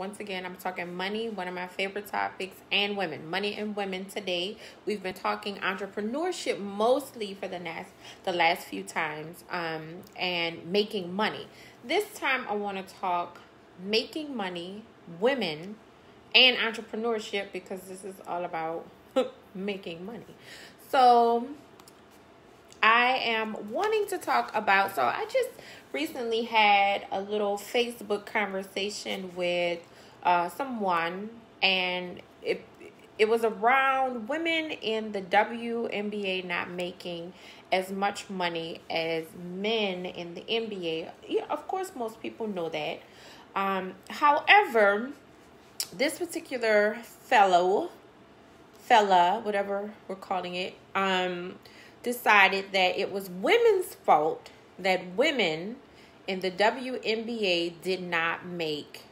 Once again, I'm talking money, one of my favorite topics, and women. Money and women today. We've been talking entrepreneurship mostly for the last the last few times, um, and making money. This time, I want to talk making money, women, and entrepreneurship because this is all about making money. So, I am wanting to talk about. So, I just recently had a little Facebook conversation with uh, someone, and it it was around women in the WNBA not making as much money as men in the NBA. Yeah, of course, most people know that. Um, however, this particular fellow, fella, whatever we're calling it, um, decided that it was women's fault that women in the WNBA did not make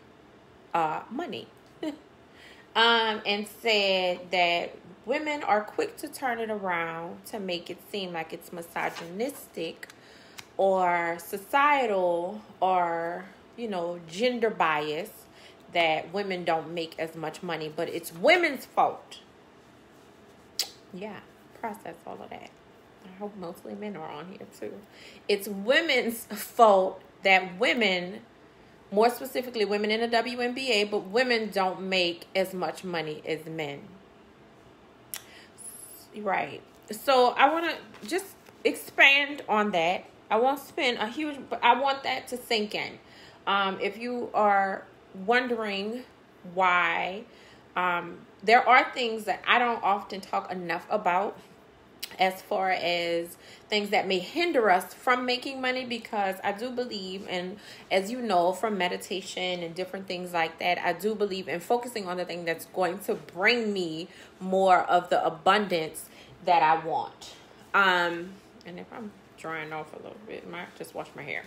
uh, money. um, and said that women are quick to turn it around to make it seem like it's misogynistic or societal or, you know, gender bias that women don't make as much money, but it's women's fault. Yeah, process all of that. I hope mostly men are on here too. It's women's fault that women, more specifically women in the WNBA, but women don't make as much money as men. Right. So I want to just expand on that. I won't spend a huge, but I want that to sink in. Um, if you are wondering why, um, there are things that I don't often talk enough about as far as things that may hinder us from making money because I do believe and as you know from meditation and different things like that I do believe in focusing on the thing that's going to bring me more of the abundance that I want. Um and if I'm drying off a little bit I might just wash my hair.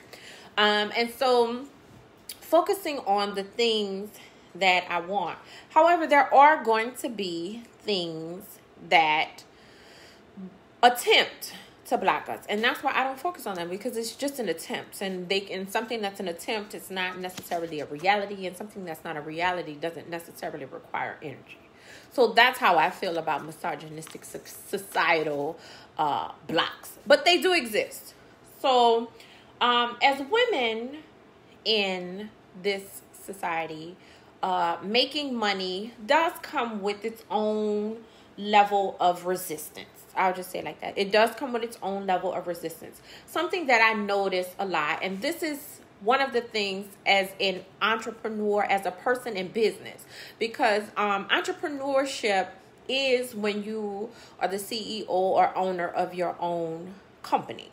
Um and so focusing on the things that I want. However there are going to be things that attempt to block us. And that's why i don't focus on them because it's just an attempt. And they and something that's an attempt it's not necessarily a reality and something that's not a reality doesn't necessarily require energy. So that's how i feel about misogynistic societal uh, blocks. But they do exist. So um, as women in this society uh, making money does come with its own level of resistance I'll just say like that. It does come with its own level of resistance. Something that I notice a lot, and this is one of the things as an entrepreneur, as a person in business, because um, entrepreneurship is when you are the CEO or owner of your own company.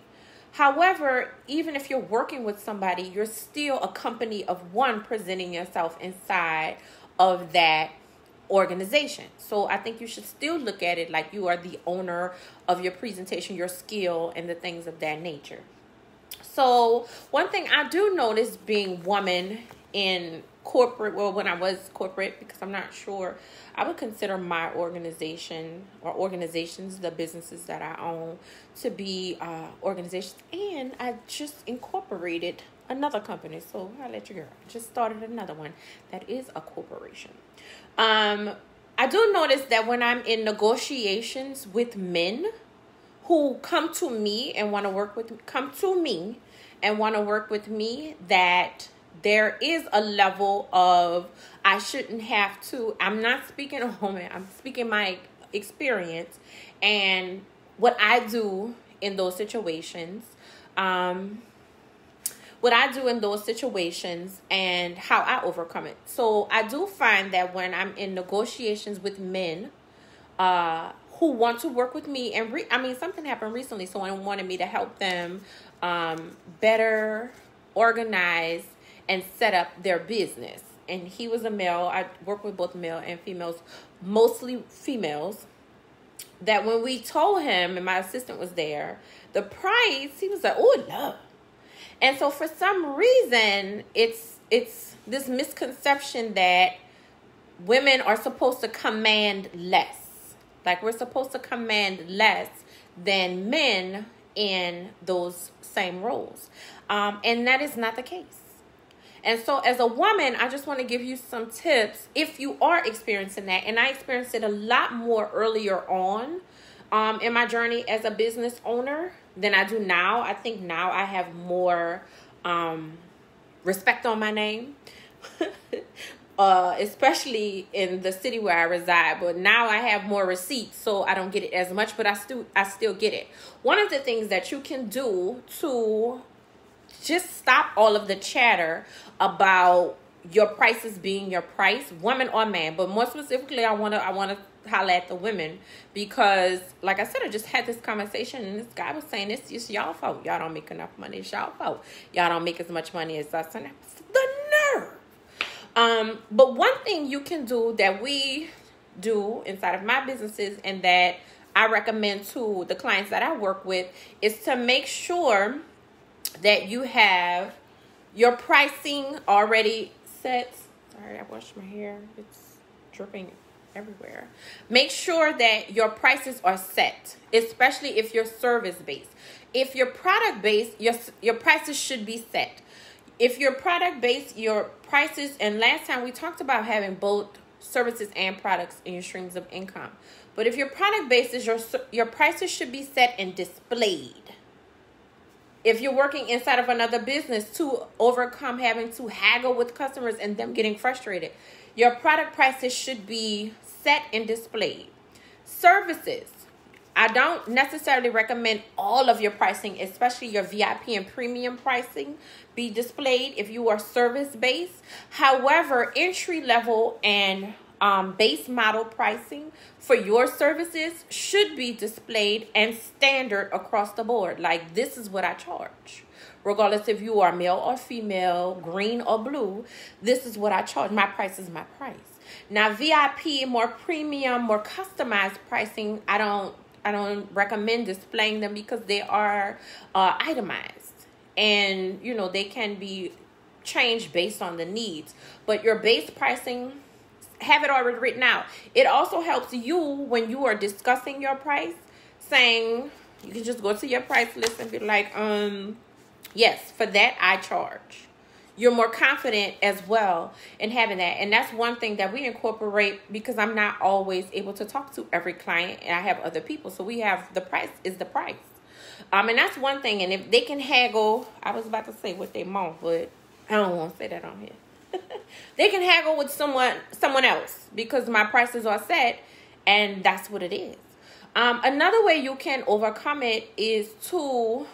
However, even if you're working with somebody, you're still a company of one presenting yourself inside of that organization. So I think you should still look at it like you are the owner of your presentation, your skill, and the things of that nature. So one thing I do notice being woman in corporate, well, when I was corporate, because I'm not sure, I would consider my organization or organizations, the businesses that I own, to be uh, organizations. And I just incorporated another company. So I'll let you. I just started another one that is a corporation. Um, I do notice that when I'm in negotiations with men who come to me and want to work with come to me and want to work with me that there is a level of I shouldn't have to I'm not speaking a woman I'm speaking my experience and what I do in those situations um what I do in those situations and how I overcome it. So I do find that when I'm in negotiations with men uh, who want to work with me, and re- I mean, something happened recently, someone wanted me to help them um, better organize and set up their business. And he was a male. I work with both male and females, mostly females. That when we told him, and my assistant was there, the price, he was like, oh, no and so for some reason, it's it's this misconception that women are supposed to command less. Like we're supposed to command less than men in those same roles. Um, and that is not the case. And so, as a woman, I just want to give you some tips if you are experiencing that. And I experienced it a lot more earlier on um, in my journey as a business owner than I do now. I think now I have more um, respect on my name. uh, especially in the city where I reside. But now I have more receipts, so I don't get it as much, but I still I still get it. One of the things that you can do to just stop all of the chatter about your prices being your price, woman or man. But more specifically, I wanna I wanna holler at the women because, like I said, I just had this conversation and this guy was saying it's just y'all fault. Y'all don't make enough money. It's y'all fault. Y'all don't make as much money as us. And the nerve. Um, but one thing you can do that we do inside of my businesses and that I recommend to the clients that I work with is to make sure that you have your pricing already set. Sorry, I washed my hair. It's dripping everywhere. Make sure that your prices are set, especially if you're service based. If you're product based, your your prices should be set. If you're product based, your prices and last time we talked about having both services and products in your streams of income. But if your product based is your your prices should be set and displayed if you're working inside of another business to overcome having to haggle with customers and them getting frustrated, your product prices should be set and displayed. Services. I don't necessarily recommend all of your pricing, especially your VIP and premium pricing, be displayed if you are service based. However, entry level and um, base model pricing for your services should be displayed and standard across the board. Like, this is what I charge. Regardless if you are male or female, green or blue, this is what I charge. My price is my price. Now, VIP, more premium, more customized pricing, I don't I don't recommend displaying them because they are uh, itemized and you know they can be changed based on the needs. But your base pricing have it already written out. It also helps you when you are discussing your price, saying you can just go to your price list and be like, um, yes, for that I charge. You're more confident as well in having that. And that's one thing that we incorporate because I'm not always able to talk to every client and I have other people. So we have the price is the price. Um, and that's one thing. And if they can haggle, I was about to say what they want, but I don't want to say that on here. they can haggle with someone someone else because my prices are set and that's what it is. Um, another way you can overcome it is to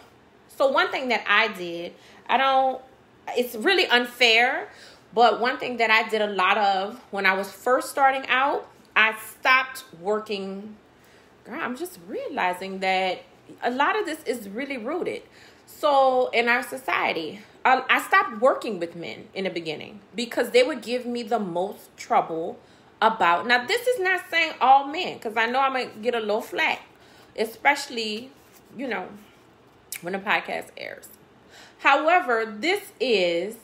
so one thing that I did, I don't it's really unfair, but one thing that I did a lot of when I was first starting out, I stopped working. Girl, I'm just realizing that a lot of this is really rooted. So in our society, I stopped working with men in the beginning because they would give me the most trouble about. Now, this is not saying all men because I know I'm going to get a little flack, especially, you know, when the podcast airs. However, this is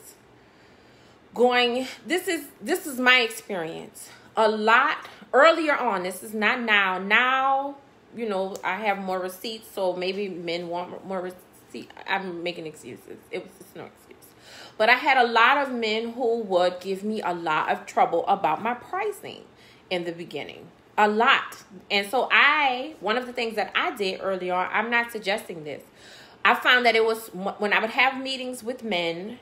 going this is this is my experience a lot earlier on this is not now now you know i have more receipts so maybe men want more See, I'm making excuses. It was just no excuse. But I had a lot of men who would give me a lot of trouble about my pricing in the beginning. A lot. And so I, one of the things that I did early on, I'm not suggesting this. I found that it was when I would have meetings with men,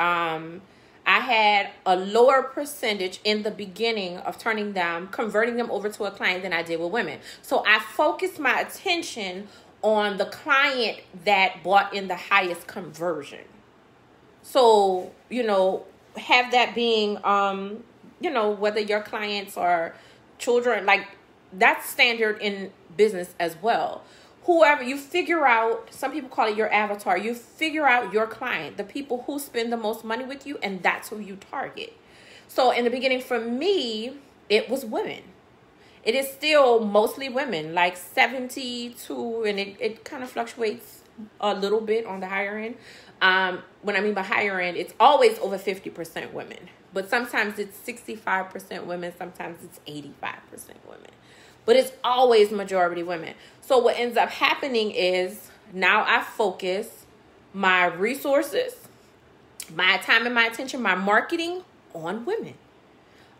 um, I had a lower percentage in the beginning of turning them, converting them over to a client than I did with women. So I focused my attention on the client that bought in the highest conversion. So, you know, have that being um, you know, whether your clients are children, like that's standard in business as well. Whoever you figure out, some people call it your avatar. You figure out your client, the people who spend the most money with you, and that's who you target. So in the beginning, for me, it was women it is still mostly women, like 72, and it, it kind of fluctuates a little bit on the higher end. Um, when I mean by higher end, it's always over 50% women, but sometimes it's 65% women, sometimes it's 85% women, but it's always majority women. So what ends up happening is now I focus my resources my time and my attention, my marketing on women.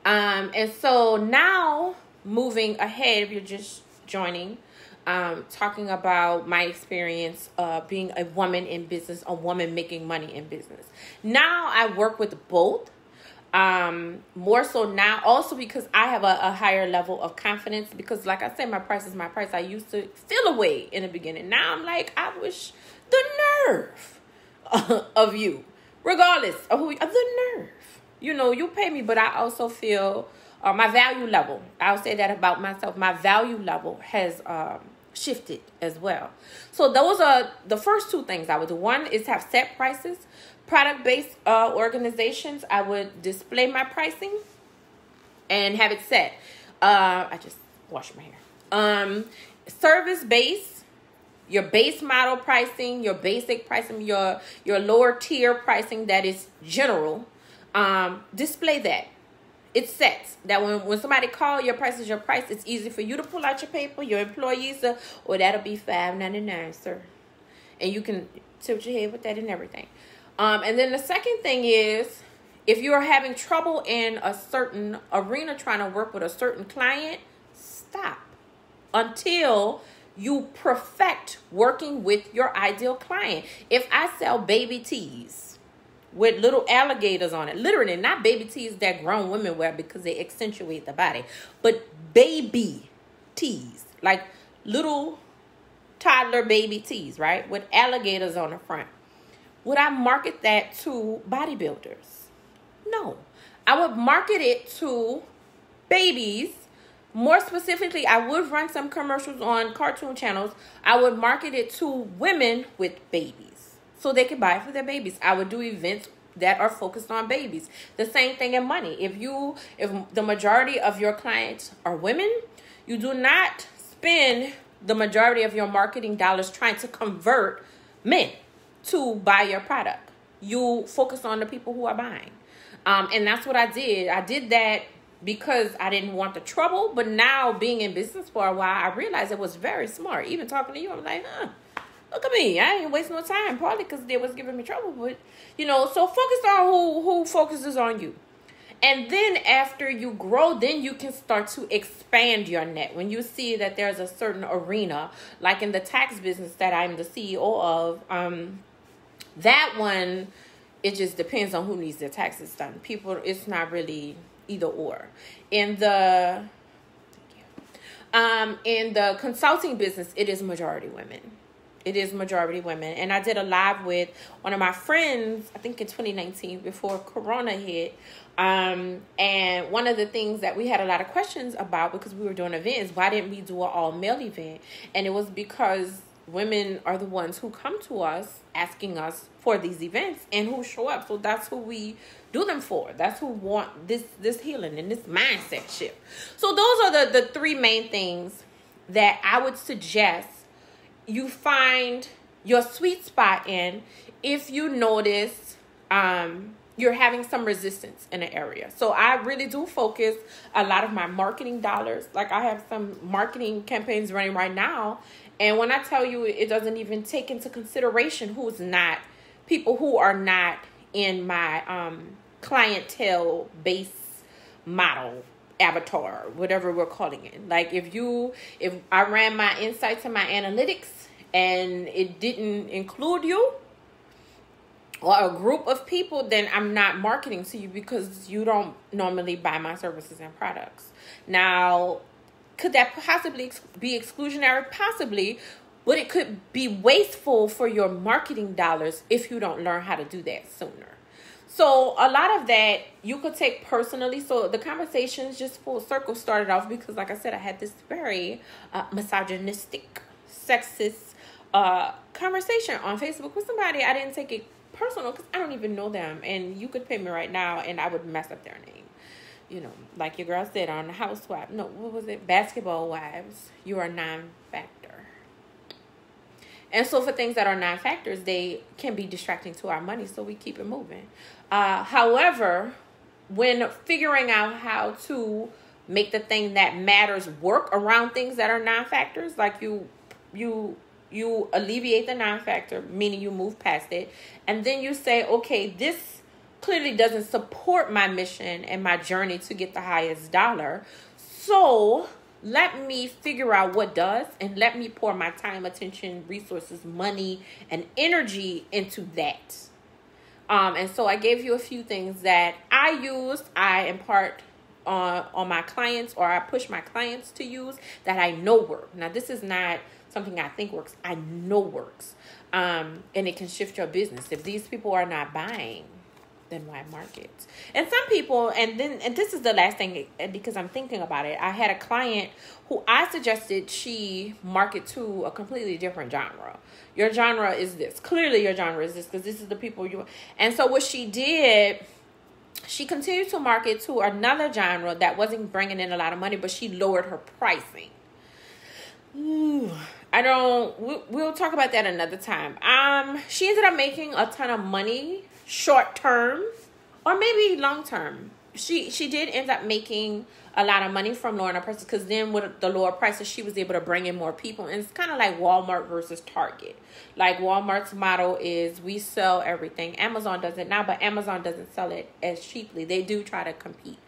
Um, and so now moving ahead, if you're just joining, um, talking about my experience uh, being a woman in business, a woman making money in business. Now I work with both. Um, more so now, also because I have a, a higher level of confidence. Because, like I said, my price is my price. I used to feel away in the beginning. Now I'm like, I wish the nerve of you, regardless of who, of the nerve. You know, you pay me, but I also feel uh, my value level. I'll say that about myself. My value level has um, shifted as well. So those are the first two things I would do. One is have set prices. Product based uh, organizations, I would display my pricing and have it set. Uh, I just washed my hair. Um, service based, your base model pricing, your basic pricing, your your lower tier pricing that is general. Um, display that it's set. That when, when somebody call your price is your price. It's easy for you to pull out your paper your employees uh, or that'll be five ninety nine sir. And you can tilt your head with that and everything. Um and then the second thing is if you're having trouble in a certain arena trying to work with a certain client stop. Until you perfect working with your ideal client. If i sell baby tees with little alligators on it. Literally, not baby tees that grown women wear because they accentuate the body, but baby tees, like little toddler baby tees, right? With alligators on the front. Would I market that to bodybuilders? No. I would market it to babies. More specifically, I would run some commercials on cartoon channels. I would market it to women with babies so they can buy for their babies. I would do events that are focused on babies. The same thing in money. If you if the majority of your clients are women, you do not spend the majority of your marketing dollars trying to convert men to buy your product. You focus on the people who are buying. Um, and that's what I did. I did that because I didn't want the trouble. But now being in business for a while, I realized it was very smart. Even talking to you, I'm like, huh, look at me. I ain't wasting no time. Probably because they was giving me trouble. But, you know, so focus on who, who focuses on you. And then after you grow, then you can start to expand your net. When you see that there's a certain arena, like in the tax business that I'm the CEO of, um, that one, it just depends on who needs their taxes done. People, it's not really either or. In the um, in the consulting business, it is majority women it is majority women. And I did a live with one of my friends, I think in 2019, before Corona hit. Um, and one of the things that we had a lot of questions about because we were doing events, why didn't we do an all male event? And it was because women are the ones who come to us asking us for these events and who show up. So that's who we do them for. That's who want this this healing and this mindset shift. So those are the the three main things that I would suggest you find your sweet spot in if you notice um, you're having some resistance in an area. So I really do focus a lot of my marketing dollars. Like I have some marketing campaigns running right now. And when I tell you it doesn't even take into consideration who's not people who are not in my um, clientele base model avatar, whatever we're calling it. Like if you if I ran my insights and my analytics and it didn't include you or a group of people, then I'm not marketing to you because you don't normally buy my services and products. Now, could that possibly be exclusionary? Possibly, but it could be wasteful for your marketing dollars if you don't learn how to do that sooner. So a lot of that you could take personally. So the conversations just full circle started off because, like I said, I had this very uh, misogynistic, sexist uh, conversation on Facebook with somebody. I didn't take it personal because I don't even know them, and you could pay me right now, and I would mess up their name. You know, like your girl said on the Housewife. No, what was it? Basketball Wives. You are non-factor. And so for things that are non-factors, they can be distracting to our money, so we keep it moving. Uh, however, when figuring out how to make the thing that matters work around things that are non-factors, like you you you alleviate the non-factor, meaning you move past it, and then you say, okay, this clearly doesn't support my mission and my journey to get the highest dollar. So let me figure out what does and let me pour my time, attention, resources, money, and energy into that. Um, and so I gave you a few things that I used, I impart on on my clients or I push my clients to use that I know work. Now this is not something I think works. I know works. Um, and it can shift your business. If these people are not buying, then why market? And some people, and then, and this is the last thing because I'm thinking about it. I had a client who I suggested she market to a completely different genre. Your genre is this. Clearly, your genre is this because this is the people you. And so what she did she continued to market to another genre that wasn't bringing in a lot of money, but she lowered her pricing. Ooh, I don't. We, we'll talk about that another time. Um, she ended up making a ton of money short term, or maybe long term. She she did end up making a lot of money from lowering her prices because then with the lower prices she was able to bring in more people. And it's kind of like walmart versus target. Like walmart's model is we sell everything. Amazon does it now but amazon doesn't sell it as cheaply. They do try to compete.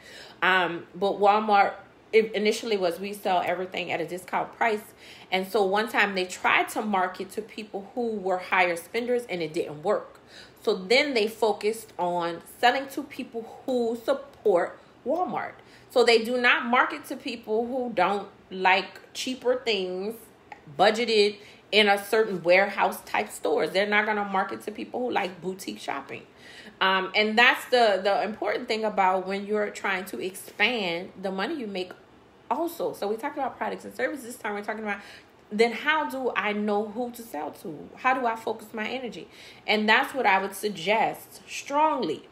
Um, but walmart it initially was we sell everything at a discount price and so one time they tried to market to people who were higher spenders and it didn't work so then they focused on selling to people who support walmart so they do not market to people who don't like cheaper things budgeted in a certain warehouse type stores. They're not going to market to people who like boutique shopping. Um, and that's the the important thing about when you're trying to expand the money you make also. So we talked about products and services this time we're talking about then how do I know who to sell to? How do I focus my energy? And that's what I would suggest strongly.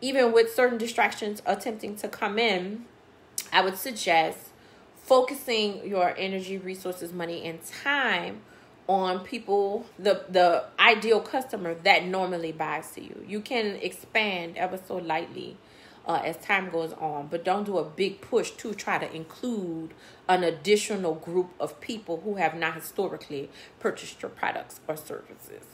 Even with certain distractions attempting to come in, I would suggest focusing your energy, resources, money, and time on people the the ideal customer that normally buys to you. You can expand ever so lightly uh, as time goes on, but don't do a big push to try to include an additional group of people who have not historically purchased your products or services.